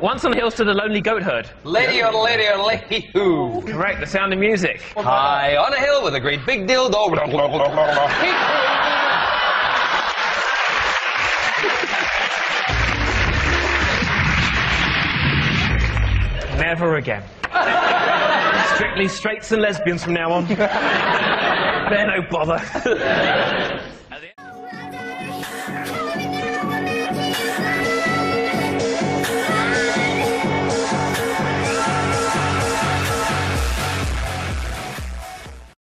Once on the hills to the lonely goat herd. Lady or lady or lady who? Correct, the sound of music. High on a hill with a great big dildo. Never again. Strictly straights and lesbians from now on. They're no bother. Yeah.